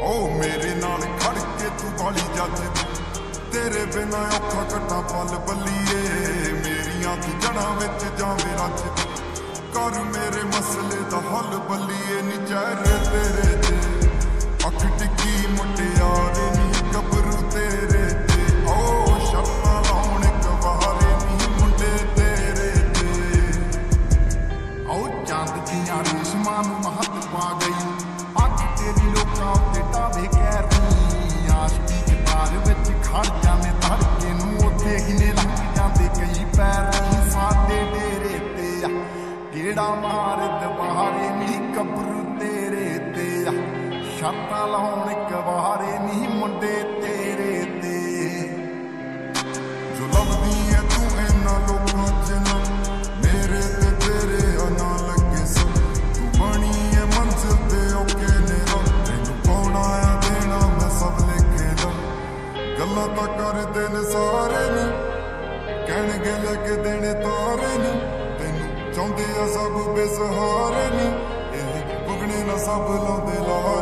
ਮੇਰੇ ਨਾਲ ਖੜ ਕੇ ਤੂੰ ਵਾਲੀ ਜੱਜ ਤੇਰੇ ਬਿਨਾ ਔਖਾ ਕੱਟਾ ਪਲ ਬੱਲੀਏ। ਮੇਰੀਆਂ ਤੂੰ ਜੜਾਂ ਵਿੱਚ ਜਾਵੇਂ ਰੱਜ ਕਰ ਮੇਰੇ ਮਸਲੇ ਦਾ ਹੱਲ ਬੱਲੀਏ ਨੀ ਚਿਹਰੇ ਤੇਰੇ ਤੇ। ਅੱਖ ਟਿੱਕੀ ਮੁਟਿਆਰੇ ਨੀ, ਗੱਭਰੂ ਤੇਰੇ ਤੇ। ਓ ਸ਼ਰਮਾਂ ਨੀ ਮੁੰਡੇ ਤੇਰੇ ਤੇ। ਆਓ ਚੰਦ ਦੀਆਂ ਰੇਸ਼ਮਾਂ ਨੂੰ ਮਹੱਤ ਪਾ ਗਈ। ਪੈਰ ਨਹੀਂ ਸਾਡੇ ਡੇਰੇ ਤੇ ਆ ਗੇੜਾ ਮਾਰ ਦਵਾਰੇ ਨਹੀਂ ਕਬਰੂ ਤੇਰੇ ਤੇ ਆ ਛੱਤਾਂ ਲਾਉਣ ਕਵਾਰੇ ਨੀ ਮੁੰਡੇ ਤੇਰੇ ਤੇ ਜੋ ਲੱਭਦੀ ਐ ਤੂੰ ਇਹਨਾਂ ਲੋਕਾਂ ਚ ਨਾ ਮੇਰੇ ਤੇ ਤੇਰੇ ਆ ਲੱਗੇ ਸੋ ਤੂੰ ਬਣੀ ਐ ਮੰਜ਼ਿਲ ਤੇ ਓਕੇ ਨੇ ਰਾ ਤੈਨੂੰ ਪਾਉਣਾ ਆ ਦੇਣਾ ਮੈਂ ਸਭ ਲਿਖੇ ਦਾ ਗੱਲਾਂ ਤਾਂ ਕਰਦੇ ਨੇ ਸਾਰੇ ਨੀ ਕਹਿਣਗੇ ਲੱਗ ਦੇਣੇ ਤਾਰੇ ਨੀ। ਤੈਨੂੰ ਚਾਹੁੰਦੇ ਆ ਸਭ ਬੇਸਹਾਰੇ ਨੀ। ਇਹ ਬੁਗਣੇ ਨਾ ਸਭ ਲਾਉਂਦੇ ਲਾ